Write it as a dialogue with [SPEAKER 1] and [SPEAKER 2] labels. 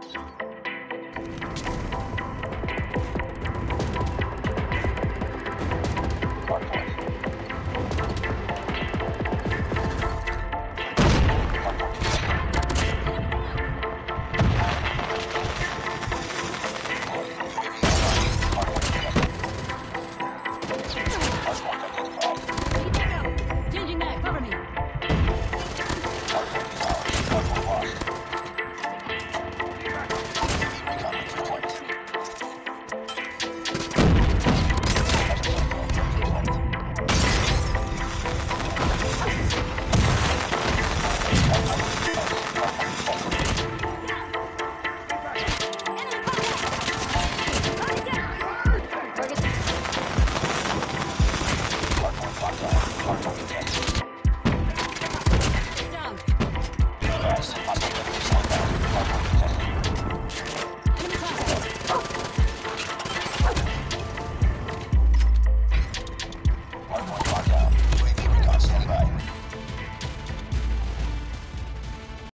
[SPEAKER 1] Let's go.
[SPEAKER 2] Thank you.